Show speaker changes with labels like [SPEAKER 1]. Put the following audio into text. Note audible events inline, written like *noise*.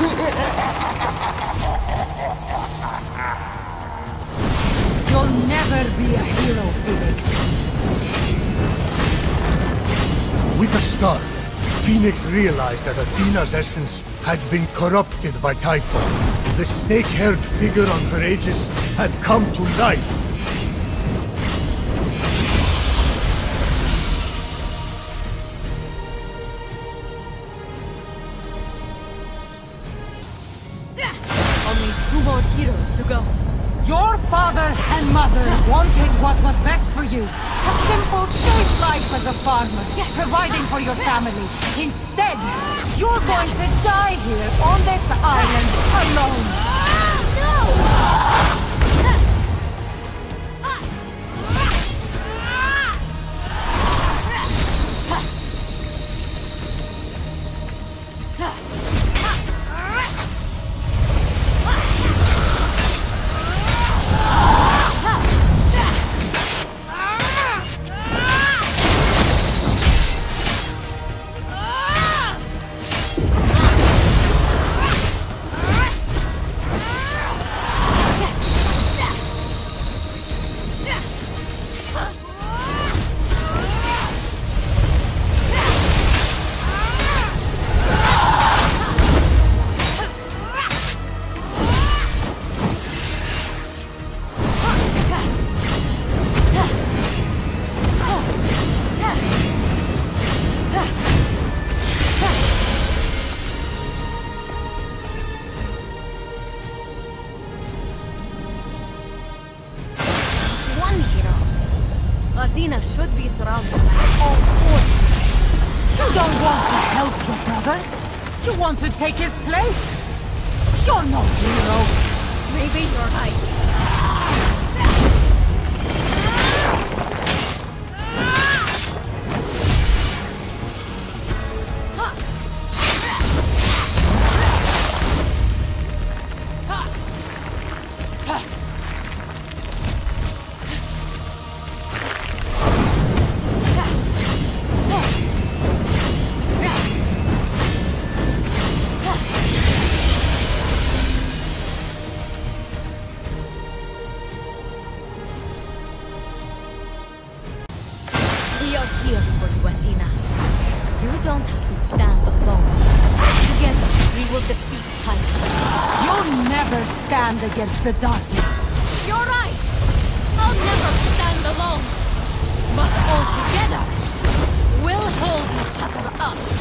[SPEAKER 1] *laughs* You'll never be a hero, Fenyx.
[SPEAKER 2] With a start, Fenyx realized that Athena's essence had been corrupted by Typhon. The snake-haired figure on her aegis had come to life
[SPEAKER 3] heroes to go.
[SPEAKER 1] Your father and mother wanted what was best for you. A simple, safe life as a farmer, providing for your family. Instead, you're going to die here on this island alone.
[SPEAKER 3] One Athena should be surrounded by all.
[SPEAKER 1] You don't want to help your brother. You want to take his place. You're no hero.
[SPEAKER 3] Maybe you're right. will defeat Typhon.
[SPEAKER 1] You'll never stand against the darkness.
[SPEAKER 3] You're right. I'll never stand alone. But all together, we'll hold each other up.